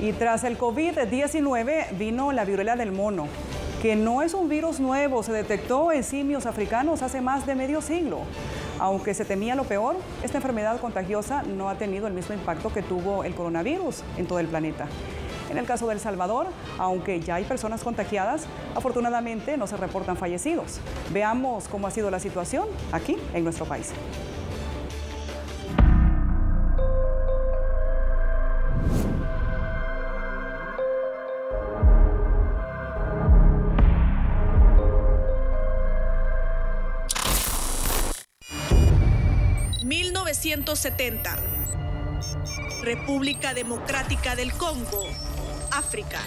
Y tras el COVID-19 vino la viruela del mono, que no es un virus nuevo, se detectó en simios africanos hace más de medio siglo. Aunque se temía lo peor, esta enfermedad contagiosa no ha tenido el mismo impacto que tuvo el coronavirus en todo el planeta. En el caso de El Salvador, aunque ya hay personas contagiadas, afortunadamente no se reportan fallecidos. Veamos cómo ha sido la situación aquí en nuestro país. 1970. República Democrática del Congo, África.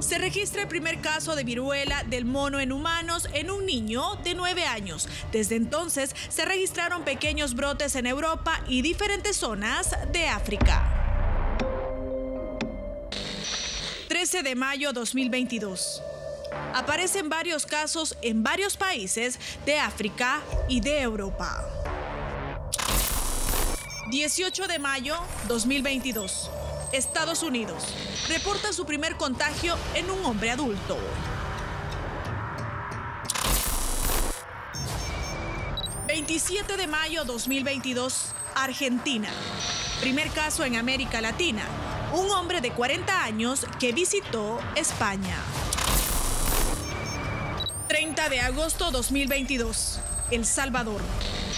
Se registra el primer caso de viruela del mono en humanos en un niño de 9 años. Desde entonces se registraron pequeños brotes en Europa y diferentes zonas de África. 13 de mayo 2022. Aparecen varios casos en varios países de África y de Europa. 18 de mayo 2022. Estados Unidos. Reporta su primer contagio en un hombre adulto. ...27 de mayo 2022... Argentina. Primer caso en América Latina. Un hombre de 40 años que visitó España. 30 de agosto 2022. El Salvador.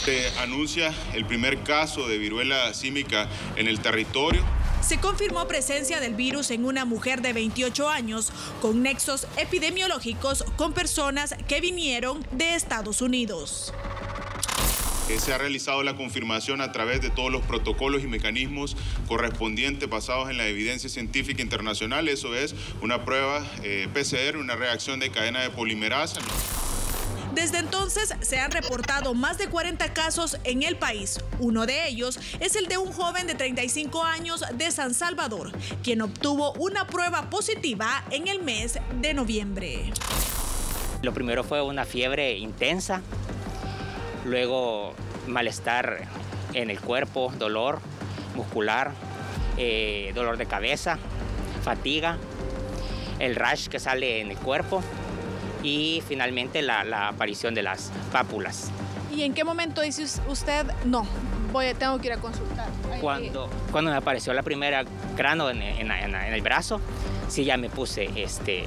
Se anuncia el primer caso de viruela símica en el territorio. Se confirmó presencia del virus en una mujer de 28 años con nexos epidemiológicos con personas que vinieron de Estados Unidos. Se ha realizado la confirmación a través de todos los protocolos y mecanismos correspondientes basados en la evidencia científica internacional. Eso es una prueba eh, PCR, una reacción de cadena de polimerasa. Desde entonces se han reportado más de 40 casos en el país. Uno de ellos es el de un joven de 35 años de San Salvador, quien obtuvo una prueba positiva en el mes de noviembre. Lo primero fue una fiebre intensa, luego malestar en el cuerpo, dolor muscular, eh, dolor de cabeza, fatiga, el rash que sale en el cuerpo y finalmente la, aparición de las pápulas. ¿Y en qué momento dice usted, no, voy, tengo que ir a consultar? Cuando, cuando me apareció la primera grano en, el brazo, sí ya me puse este,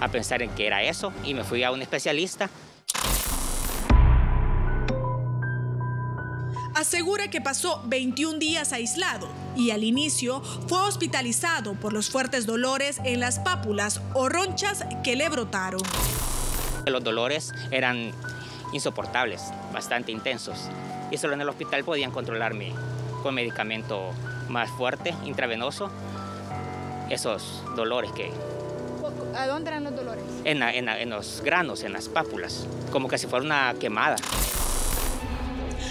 a pensar en que era eso y me fui a un especialista. Asegura que pasó 21 días aislado y al inicio fue hospitalizado por los fuertes dolores en las pápulas o ronchas que le brotaron. Los dolores eran insoportables, bastante intensos. Y solo en el hospital podían controlarme con medicamento más fuerte, intravenoso, esos dolores que... ¿A dónde eran los dolores? En, en los granos, en las pápulas, como que si fuera una quemada.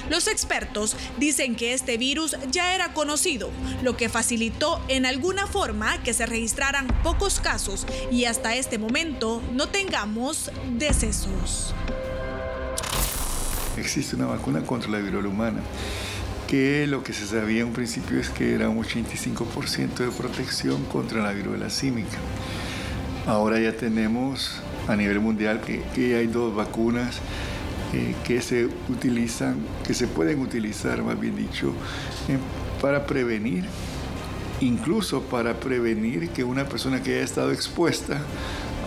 Los expertos dicen que este virus ya era conocido, lo que facilitó en alguna forma que se registraran pocos casos y hasta este momento no tengamos decesos. Existe una vacuna contra la viruela humana que lo que se sabía en un principio es que era un 85% de protección contra la viruela símica. Ahora ya tenemos a nivel mundial que, que hay dos vacunas eh, que se utilizan, que se pueden utilizar, más bien dicho, para prevenir, incluso para prevenir que una persona que haya estado expuesta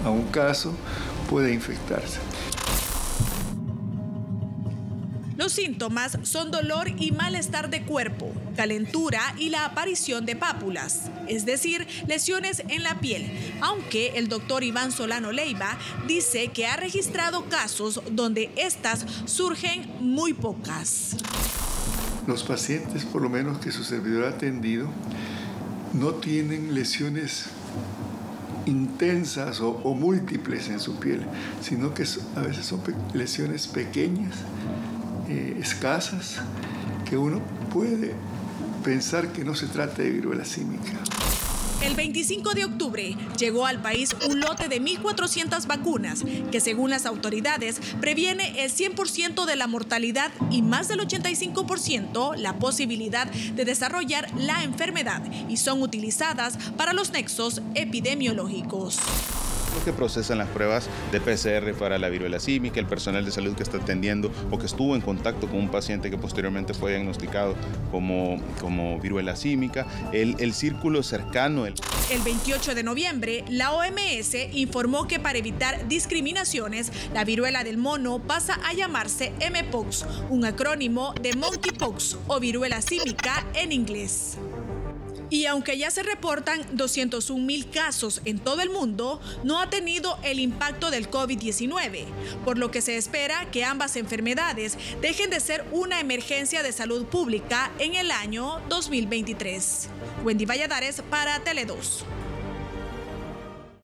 a un caso pueda infectarse. Los síntomas son dolor y malestar de cuerpo, calentura y la aparición de pápulas, es decir, lesiones en la piel, aunque el doctor Iván Solano Leiva dice que ha registrado casos donde estas surgen muy pocas. Los pacientes, por lo menos que su servidor ha atendido, no tienen lesiones intensas o, múltiples en su piel, sino que a veces son lesiones pequeñas eh, escasas que uno puede pensar que no se trata de viruela símica. El 25 de octubre llegó al país un lote de 1.400 vacunas que según las autoridades previene el 100% de la mortalidad y más del 85% la posibilidad de desarrollar la enfermedad y son utilizadas para los nexos epidemiológicos que procesan las pruebas de PCR para la viruela símica, el personal de salud que está atendiendo o que estuvo en contacto con un paciente que posteriormente fue diagnosticado como, como viruela símica, el, el círculo cercano. El... el 28 de noviembre, la OMS informó que para evitar discriminaciones, la viruela del mono pasa a llamarse MPOX, un acrónimo de monkeypox o viruela símica en inglés. Y aunque ya se reportan 201 mil casos en todo el mundo, no ha tenido el impacto del COVID-19, por lo que se espera que ambas enfermedades dejen de ser una emergencia de salud pública en el año 2023. Wendy Valladares para Tele2.